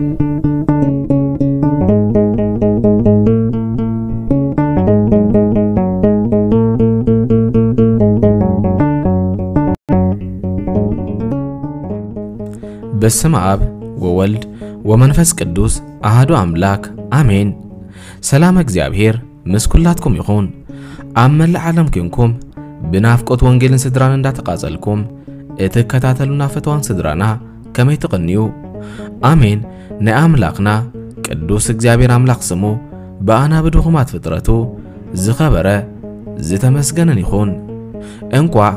በስመ አብ ወወልድ ወመንፈስ ቅዱስ አህዱ አምላክ አሜን። ሰላም እግዚአብሔር ምስ ኩላትኩም ይኹን። ኣብ መላእ ዓለም ኮንኩም ብናፍቆት ወንጌልን ስድራን እንዳተቃጸልኩም እትከታተሉና ፈተዋን ስድራና ከመይ ትቕንዩ? ኣሜን። ናይ ኣምላኽና ቅዱስ እግዚአብሔር ኣምላኽ ስሙ ብኣና ብድኹማት ፍጥረቱ ዝኸበረ ዝተመስገነን ይኹን። እንቋዕ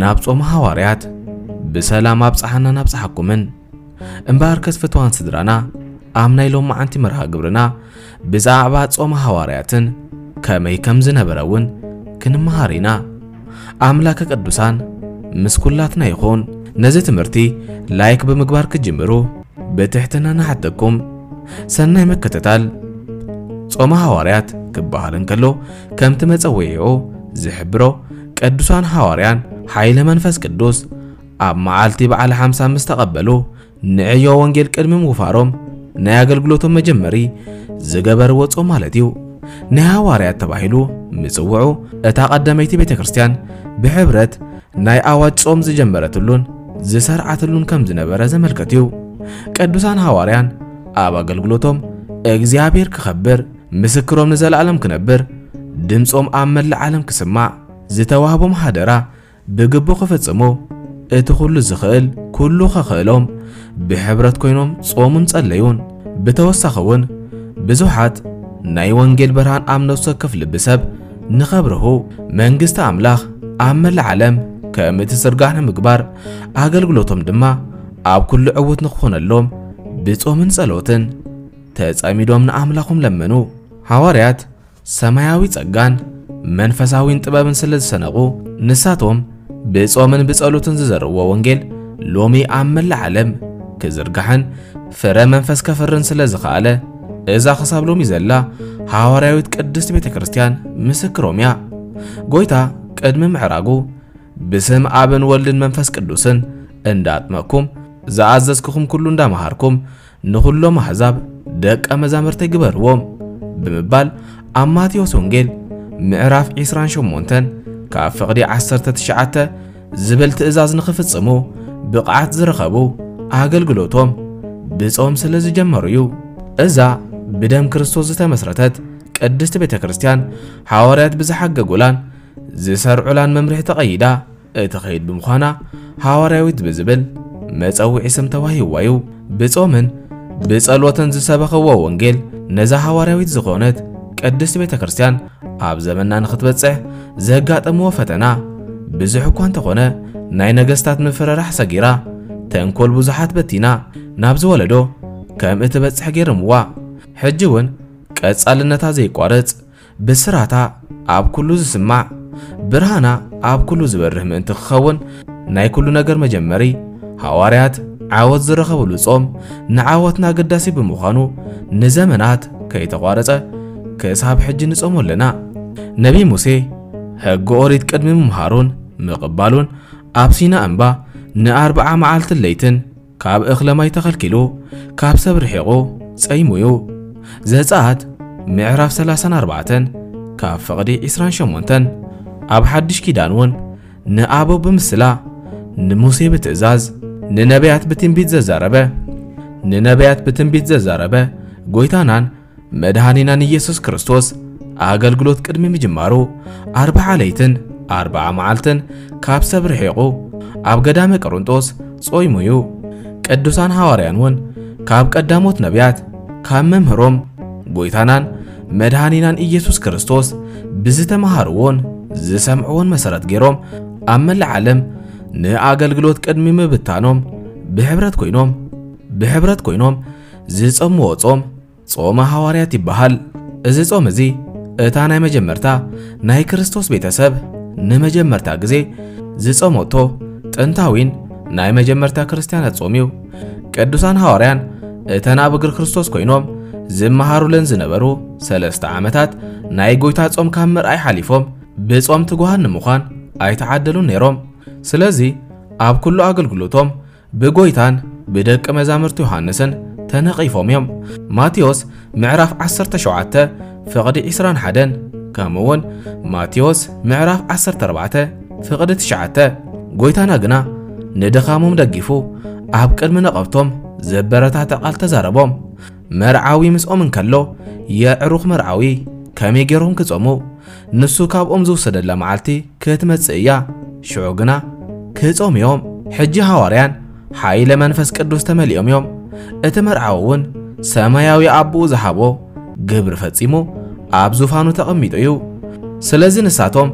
ናብ ጾመ ሐዋርያት ብሰላም ኣብፅሓና ናብፅሓኩምን እምበር ከስፈትዋን ስድራና ኣብ ናይ ሎም መዓንቲ መርሃ ግብርና ብዛዕባ ጾመ ሐዋርያትን ከመይ ከም ዝነበረ እውን ክንመሃር ኢና። ኣምላከ ቅዱሳን ምስ ኩላትና ይኹን። ነዚ ትምህርቲ like ብምግባር ክጅምሩ ብትሕትና ንሓተኩም ሰናይ መከተታል። ጾመ ሐዋርያት ክበሃል እንከሎ ከምቲ መፀውዒኡ ዝሕብሮ ቅዱሳን ሐዋርያን ሓይለ መንፈስ ቅዱስ ኣብ መዓልቲ በዓል 55 ተቐበሉ ንዕዮ ወንጌል ቅድሚ ምውፋሮም ናይ ኣገልግሎቶም መጀመሪ ዝገበርዎ ጾም ማለት እዩ። ናይ ሐዋርያት ተባሂሉ ምጽውዑ እታ ቀዳመይቲ ቤተ ክርስቲያን ብሕብረት ናይ ኣዋጅ ጾም ዝጀመረትሉን ዝሰርዓትሉን ከም ዝነበረ ዘመልከት እዩ። ቅዱሳን ሐዋርያን ኣብ ኣገልግሎቶም እግዚኣብሔር ክኸብር ምስክሮም ንዘለዓለም ክነብር ድምፆም ኣብ መላእ ዓለም ክስማዕ ዝተዋህቦም ሃደራ ብግቡእ ክፍጽሙ እቲ ኩሉ ዝኽእል ኩሉ ኸኽእሎም ብሕብረት ኮይኖም ጾሙን ጸለዩን። ብተወሳኺ እውን ብዙሓት ናይ ወንጌል ብርሃን ኣብ ነፍሲ ወከፍ ልቢ ሰብ ንኸብርሁ መንግስቲ ኣምላኽ ኣብ መላእ ዓለም ከም እትዝርጋሕ ንምግባር ኣገልግሎቶም ድማ ኣብ ኩሉ ዕውት ንኽኾነሎም ብጾምን ጸሎትን ተጸሚዶም ንኣምላኾም ለመኑ። ሐዋርያት ሰማያዊ ጸጋን መንፈሳዊን ጥበብን ስለ ዝሰነቑ ንሳቶም ብጾምን ብጸሎትን ዝዘርዎ ወንጌል ሎሚ ኣብ መላእ ዓለም ክዝርጋሕን ፍረ መንፈስ ከፍርን ስለ ዝኸኣለ እዛ ክሳብ ሎሚ ዘላ ሐዋርያዊት ቅድስት ቤተ ክርስቲያን ምስክሮም እያ። ጎይታ ቅድሚ ምዕራጉ ብስም ኣብን ወልድን መንፈስ ቅዱስን እንዳጥመቅኩም ዝኣዘዝክኹም ኩሉ እንዳመሃርኩም ንኹሎም ኣሕዛብ ደቀ መዛሙርተይ ግበርዎም ብምባል ኣብ ማቴዎስ ወንጌል ምዕራፍ 28 ካብ ፍቕዲ 19 ዝብል ትእዛዝ ንኽፍጽሙ ብቕዓት ዝረኸቡ ኣገልግሎቶም ብጾም ስለ ዝጀመሩ እዩ። እዛ ብደም ክርስቶስ ዝተመስረተት ቅድስቲ ቤተ ክርስቲያን ሐዋርያት ብዝሓገጉላን ዝሰርዑላን መምርሒ ተቐይዳ እትኸይድ ብምዃና ሐዋርያዊት ብዝብል መፀውዒ ስም ተዋሂብዋ እዩ። ብጾምን ብጸሎትን ዝሰበኽዎ ወንጌል ነዛ ሐዋርያዊት ዝኾነት ቅድስቲ ቤተ ክርስቲያን ኣብ ዘመንና ንኽትበጽሕ ዘጋጠምዎ ፈተና ብዙሕ እኳ እንተኾነ ናይ ነገሥታት ምፍርራሕ ሰጊራ ተንኰል ብዙሓት በቲና ናብ ዝወለዶ ከም እትበጽሕ ገይሮምዋ ሕጂ እውን ቀጻልነታ ዘይቋረጽ ብስራታ ኣብ ኩሉ ዝስማዕ ብርሃና ኣብ ኩሉ ዝበርህ ምእንቲ ክኸውን ናይ ኩሉ ነገር መጀመሪ ሐዋርያት ዓወት ዝረኸብሉ ጾም ንዓወትና ኣገዳሲ ብምዃኑ ንዘመናት ከይተቋረጸ ክሳብ ሕጂ ንጾም ኣለና። ነቢ ሙሴ ሕጊ ኦሪት ቅድሚ ምምሃሩን ምቕባሉን ኣብ ሲና እምባ ንኣርብዓ መዓልትን ለይትን ካብ እኽለ ማይ ተኸልኪሉ ካብ ሰብ ርሒቑ ጸይሙ እዩ። ዘጸአት ምዕራፍ 34 ካብ ፍቕዲ 28 ኣብ ሓድሽ ኪዳን እውን ንኣቦ ብምስላ ንሙሴ ብትእዛዝ ንነቢያት ብትንቢት ዘዛረበ ንነቢያት ብትንቢት ዘዛረበ ጎይታናን መድኃኒናን ኢየሱስ ክርስቶስ ኣገልግሎት ቅድሚ ምጅማሩ ኣርብዓ ለይትን ኣርብዓ መዓልትን ካብ ሰብ ርሒቑ ኣብ ገዳመ ቆሮንጦስ ጾይሙ ቅዱሳን ሐዋርያን እውን ካብ ቀዳሞት ነቢያት ካብ መምህሮም ጎይታናን መድኃኒናን ኢየሱስ ክርስቶስ ብዝተመሃርዎን ዝሰምዕዎን መሰረት ገይሮም ኣብ መላእ ዓለም ንኣገልግሎት ቅድሚ ምብታኖም ብሕብረት ኮይኖም ብሕብረት ኮይኖም ዝጸምዎ ጾም ጾመ ሐዋርያት ይበሃል። እዚ ጾም እዚ እታ ናይ መጀመርታ ናይ ክርስቶስ ቤተሰብ ንመጀመርታ ግዜ ዝጸመቶ ጥንታዊን ናይ መጀመርታ ክርስቲያናት ጾም እዩ። ቅዱሳን ሐዋርያን እተን ኣብ እግሪ ክርስቶስ ኮይኖም ዝመሃሩለን ዝነበሩ ሰለስተ ዓመታት ናይ ጎይታ ጾም ካብ ምርኣይ ሓሊፎም ብጾም ትጉሃን ንምዃን ኣይተዓደሉን ነይሮም። ስለዚ ኣብ ኩሉ ኣገልግሎቶም ብጎይታን ብደቀ መዛሙርቲ ዮሃንስን ተነቒፎም እዮም። ማቴዎስ ምዕራፍ 17 ፍቕዲ 21 ከምኡውን ማቴዎስ ምዕራፍ 14 ፍቕዲ 9 ጎይታና ግና ንድኻሞም ደጊፉ ኣብ ቅድሚ ነቐብቶም ዘበረታተ ቓል ተዛረቦም። መርዓዊ ምስኦም እንከሎ የዕሩኽ መርዓዊ ከመይ ገይሮም ክጾሙ? ንሱ ካብኦም ዝውሰደላ መዓልቲ ክትመጽእ እያ ሽዑ ግና ክጾም እዮም ሕጂ ሐዋርያን ሓይለ መንፈስ ቅዱስ ተመሊኦም እዮም። እቲ መርዓዊ እውን ሰማያዊ ኣቦኡ ዝሃቦ ግብሪ ፈጺሙ ኣብ ዙፋኑ ተቐሚጡ እዩ። ስለዚ ንሳቶም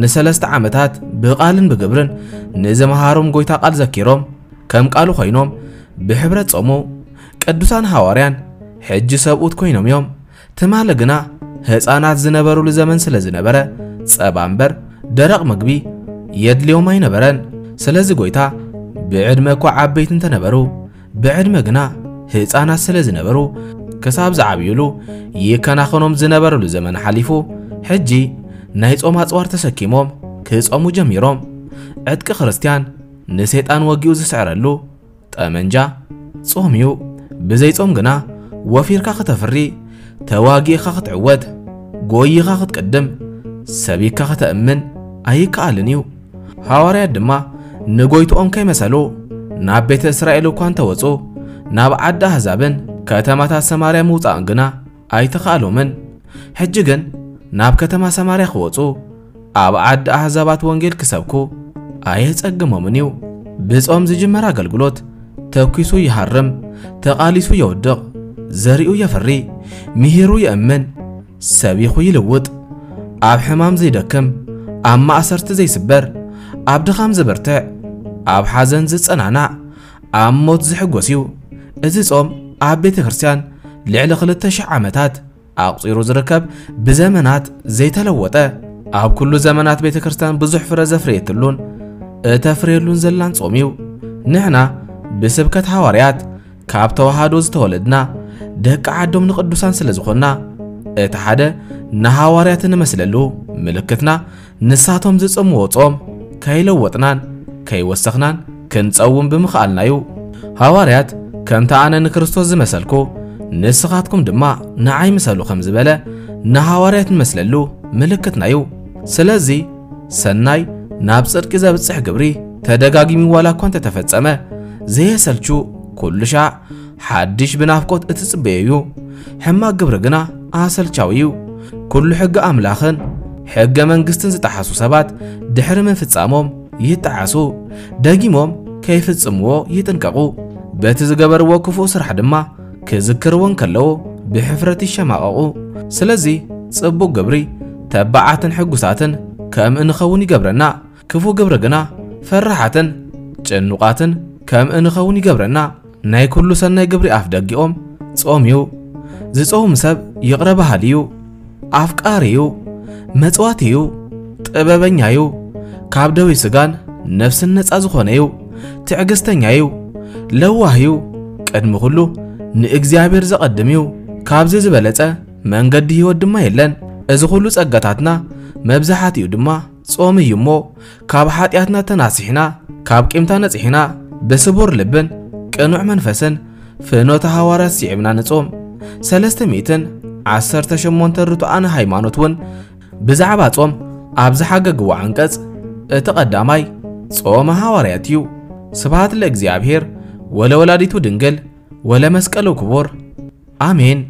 ንሰለስተ ዓመታት ብቓልን ብግብርን ንዝመሃሮም ጎይታ ቓል ዘኪሮም ከም ቃሉ ኮይኖም ብሕብረት ጾሙ ቅዱሳን ሐዋርያን ሕጂ ሰብኡት ኮይኖም እዮም። ትማለ ግና ሕፃናት ዝነበሩሉ ዘመን ስለ ዝነበረ ጸባ እምበር ደረቕ ምግቢ የድልዮም ኣይነበረን ስለዚ ጎይታ ብዕድመ እኳ ዓበይቲ እንተነበሩ ብዕድመ ግና ሕፃናት ስለ ዝነበሩ ክሳብ ዝዓብዩሉ ይከናኸኖም ዝነበረሉ ዘመን ሓሊፉ ሕጂ ናይ ጾም ኣጽዋር ተሰኪሞም ክጾሙ ጀሚሮም ዕጥቂ ክርስቲያን ንሰይጣን ወጊኡ ዝስዕረሉ ጠመንጃ ጾም እዩ ብዘይጾም ግና ወፊርካ ክተፍሪ ተዋጊእኻ ክትዕወት ጎይኻ ክትቅድም ሰቢካ ከተእምን ኣይከኣልን እዩ ሐዋርያት ድማ ንጎይትኦም ከይመሰሉ ናብ ቤተ እስራኤል እኳ እንተወፁ ናብ ዓዲ ኣሕዛብን ከተማታት ሰማርያ ምውፃእ ግና ኣይተኸኣሎምን ሕጂ ግን ናብ ከተማ ሰማርያ ክወፁ ኣብ ዓዲ ኣሕዛባት ወንጌል ክሰብኩ ኣየጸግሞምን እዩ። ብጾም ዝጅመር ኣገልግሎት ተኪሱ ይሃርም ተቓሊሱ የውድቕ ዘሪኡ የፍሪ ምሂሩ የእምን ሰቢኹ ይልውጥ። ኣብ ሕማም ዘይደክም ኣብ ማእሰርቲ ዘይስበር ኣብ ድኻም ዝብርትዕ ኣብ ሓዘን ዝጸናናዕ ኣብ ሞት ዝሕጐስ እዩ። እዚ ጾም ኣብ ቤተ ክርስቲያን ልዕሊ 2000 ዓመታት ኣቝፂሩ ዝርከብ ብዘመናት ዘይተለወጠ ኣብ ኩሉ ዘመናት ቤተ ክርስቲያን ብዙሕ ፍረ ዘፍርየትሉን እተፍርየሉን ዘላን ጾም እዩ። ንሕና ብስብከት ሐዋርያት ካብ ተዋሃዶ ዝተወለድና ደቂ ዓዶም ንቅዱሳን ስለ ዝኾንና እቲ ሓደ ንሐዋርያት እንመስለሉ ምልክትና ንሳቶም ዝጽምዎ ጾም ከይለወጥናን ከይወሰኽናን ክንጸውም ብምኽኣልና እዩ ሐዋርያት ከምቲ ኣነ ንክርስቶስ ዝመሰልኩ ንስኻትኩም ድማ ንዓይ ምሰሉ ከም ዝበለ ንሐዋርያት እንመስለሉ ምልክትና እዩ ስለዚ ሰናይ ናብ ጽድቂ ዘብጽሕ ግብሪ ተደጋጊሚ ዋላ እኳ እንተተፈጸመ ዘየሰልቹ ኩሉ ሻዕ ሓድሽ ብናፍቆት እትጽበየ እዩ። ሕማቅ ግብሪ ግና ኣሰልቻዊ እዩ። ኩሉ ሕጊ ኣምላኽን ሕገ መንግሥትን ዝጠሓሱ ሰባት ድሕሪ ምፍጻሞም ይጠዓሱ ደጊሞም ከይፍጽምዎ ይጥንቀቑ። በቲ ዝገበርዎ ክፉእ ስራሕ ድማ ክዝክርዎን ከለዎ ብሕፍረት ይሸማቐቑ ስለዚ ጽቡቕ ግብሪ ተባዓትን ሕጉሳትን ከም እንኸውን ይገብረና። ክፉእ ግብሪ ግና ፈራሓትን ጭኑቓትን ከም እንኸውን ይገብረና። ናይ ኩሉ ሰናይ ግብሪ ኣፍ ደጊኦም ጾም እዩ። ዝጾም ሰብ ይቕረ ባህል እዩ ኣፍቃሪ እዩ መጽዋት እዩ ጥበበኛ እዩ ካብ ደዌ ሥጋን ነፍስን ነፃ ዝኾነ እዩ ትዕግስተኛ እዩ ለዋህ እዩ ቅድሚ ኩሉ ንእግዚኣብሔር ዘቐድም እዩ ካብዚ ዝበለጸ መንገዲ ሕይወት ድማ የለን። እዚ ኩሉ ጸጋታትና መብዛሕትኡ ድማ ጾም እዩ እሞ ካብ ኃጢኣትና ተናሲሕና ካብ ቂምታ ነጺሕና ብስቡር ልብን ቅኑዕ መንፈስን ፍኖተ ሐዋርያት ሲዒብና ንጾም። ሰለስተ ሚእትን ዓሰርተ ሸሞንተ ርቱዓነ ሃይማኖት እውን ብዛዕባ ጾም ኣብ ዝሓገግዎ ዓንቀጽ እቲ ቐዳማይ ጾመ ሐዋርያት እዩ። ስብሃት ለእግዚአብሔር ወለወላዲቱ ድንግል ወለመስቀሉ ክቡር። አሜን